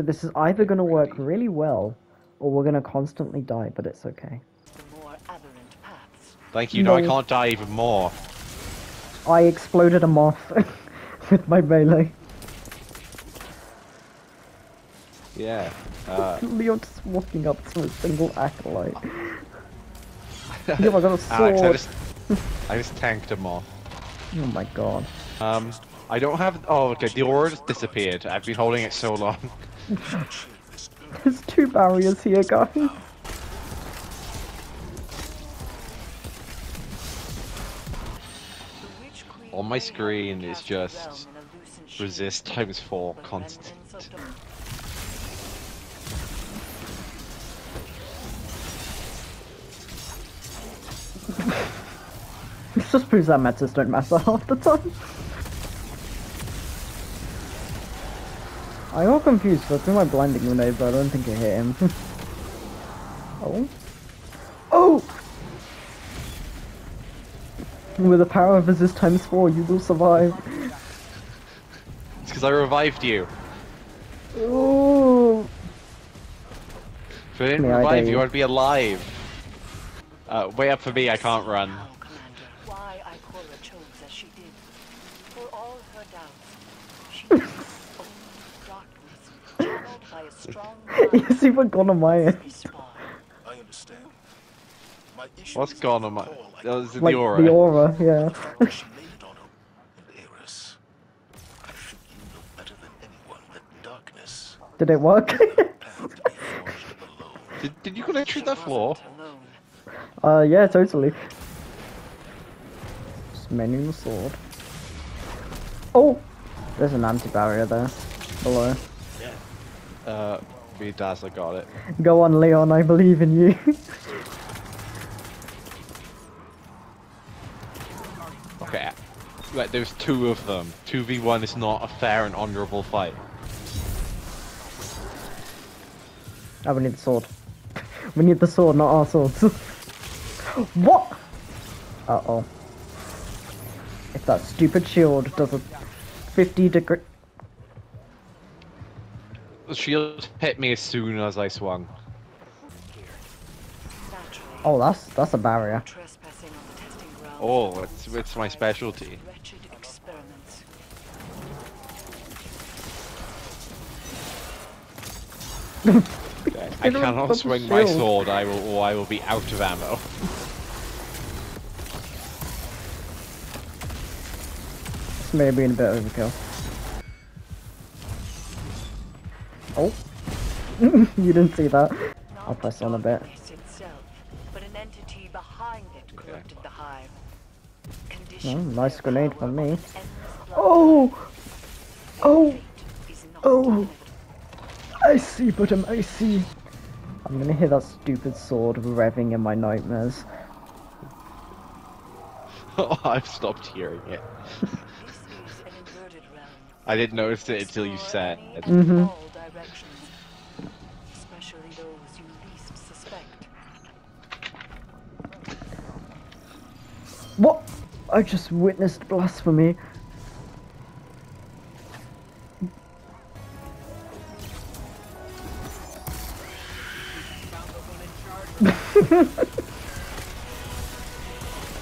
So this is either gonna work really well, or we're gonna constantly die, but it's okay. The more aberrant paths. Thank you. No, I can't die even more. I exploded a moth with my melee. Yeah. Uh, Leon just walking up to a single acolyte. yeah, I got a sword. Alex, I just, I just tanked him off. Oh my god. Um, I don't have. Oh, okay. The aura just disappeared. I've been holding it so long. There's two barriers here, guys. The Witch Queen On my screen is cast her realm just in a lucent shield, Resist times four constant. vengeance of dawn. This just proves that metas don't matter half the time. I got confused, but I threw my blinding grenade, but I don't think it hit him. oh. Oh! With the power of resist times 4, you will survive. It's because I revived you. Ooh! If I didn't May revive dare you, you? I'd be alive. Uh, way up for me. I can't run. Now, Commander, why Ikora chose as she did. For all her doubts, she is only darkness, channeled by a strong you mind. see what gone on my end? Respawn. I understand. My issue What's is gone on my? Paul, I Oh, is it Like the aura? the aura, yeah. thought she laid it on her and Eris. I think you know better than anyone that darkness Did it work? path to be forged alone. Did, did you go through that floor? Uh, yeah, totally. Just mending the sword. Oh! There's an anti-barrier there. Below. Uh, Dazzler got it. Go on, Leon, I believe in you. Okay. Right, there's two of them. 2v1 is not a fair and honorable fight. oh, we need the sword. We need the sword, not our swords. what? Uh-oh. If that stupid shield does a 50 degree... The shield hit me as soon as I swung. Oh, that's that's a barrier. Trespassing on the testing ground. Oh, it's, it's my specialty. I Get rid of cannot swing my sword, I will, or I will be out of ammo. This may have been a bit overkill. Oh. you didn't see that. I'll Not press on a bit. itself, but an entity behind it corrupted the hive. Oh, nice their grenade power from me. an endless oh! blood Oh! Oh! fate is not Oh. I see, but am I see. I'm gonna hear that stupid sword revving in my nightmares. oh, I've stopped hearing it. This is an inverted realm. I didn't notice it until you Explore said any it. Mm-hmm. And all directions, especially those you least suspect. What? I just witnessed blasphemy.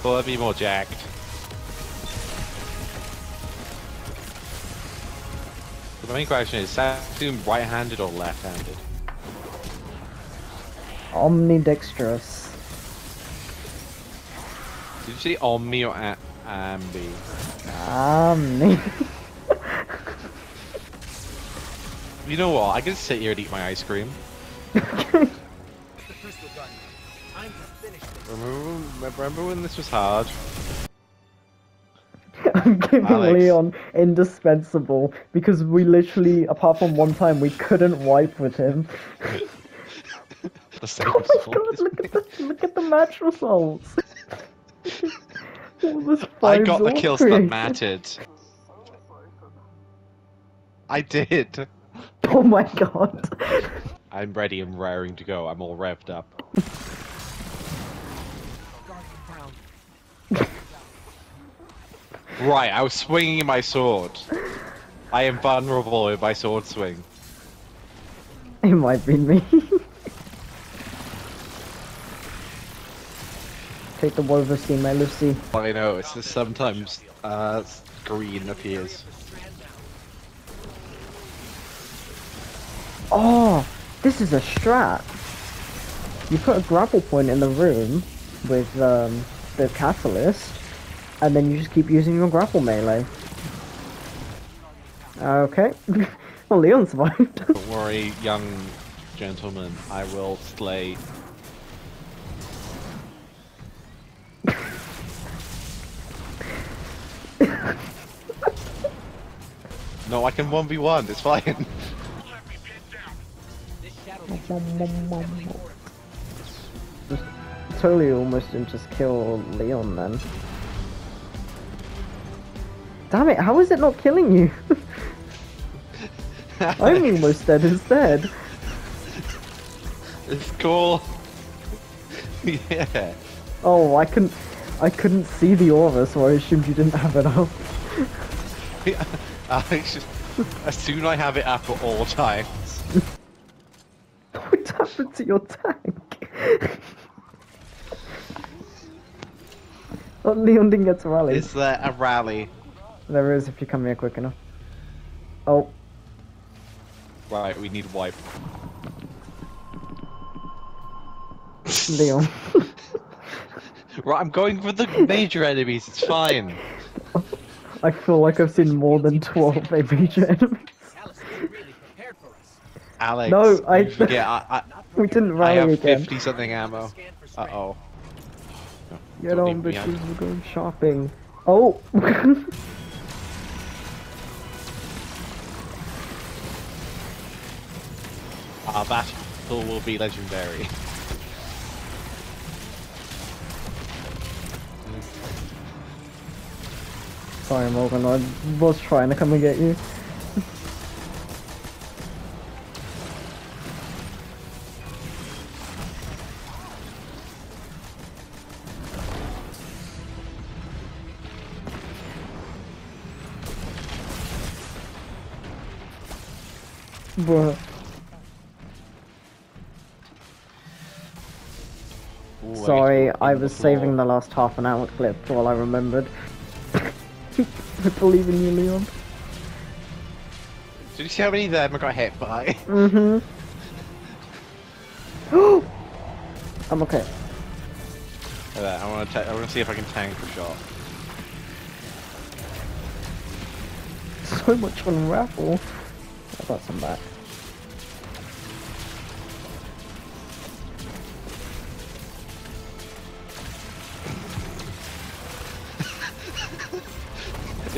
Well, that'd be more jacked. The main question is, Saxon right-handed or left-handed? Omnidextrous. Did you say Omni or a Ambi? Omni. You know what? I can sit here and eat my ice cream. Remember, remember when this was hard? I'm giving Alex. Leon indispensable because we literally, apart from one time, we couldn't wipe with him. The same Oh my god, look at the, look at the match results. I got the kills that mattered. I did. Oh my god. I'm ready and raring to go. I'm all revved up. Right, I was swinging my sword. I am vulnerable with my sword swing. It might be me. Take the Wolver see my Lucy. I know it's just sometimes uh, green appears. Oh, this is a strat. You put a grapple point in the room with um, the catalyst, and then you just keep using your grapple melee. Okay. well, Leon survived. Don't worry, young gentleman, I will slay. no, I can 1v1, it's fine. totally almost didn't just kill Leon then. Damn it, how is it not killing you? I'm almost dead instead. It's cool. yeah. Oh, I couldn't, I couldn't see the aura, so I assumed you didn't have it up. yeah, I just, as soon I have it up at all times. What happened to your tank? oh, Leon didn't get to rally. Is there a rally? There is if you come here quick enough. Oh, Right, we need wipe. Leon. Right, I'm going for the major enemies, it's fine. I feel like I've seen more than 12 major enemies. Alex, No, I- you forget, I, We didn't I, I have again. 50 something ammo. Uh oh. Get Don't on, bitches, we're going shopping. Oh! Battle will be legendary. Sorry, Morgan, I was trying to come and get you. Bruh. Sorry, I was saving the last half an hour clip while I remembered. I believe in you, Leon. Did you see how many of them I got hit by? Mm-hmm. I'm okay. Look I want to. I want to see if I can tank a shot. So much fun raffle. I got some back.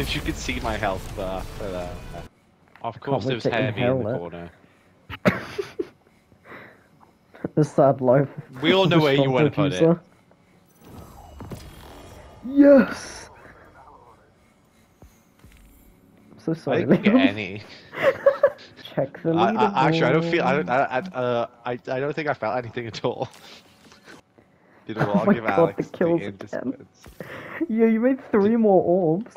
If you could see my health bar. Look at that. Of course, there's to heavy in the it. corner. The sad life. We all know where you wanna put it. Yes. I'm so I sorry, didn't get any. Check the I, I, actually, I don't feel. I don't. I, I, uh, I, I don't think I felt anything at all. You know Oh what? I'll my give God, Alex the kills the again. Yeah, you made three more orbs.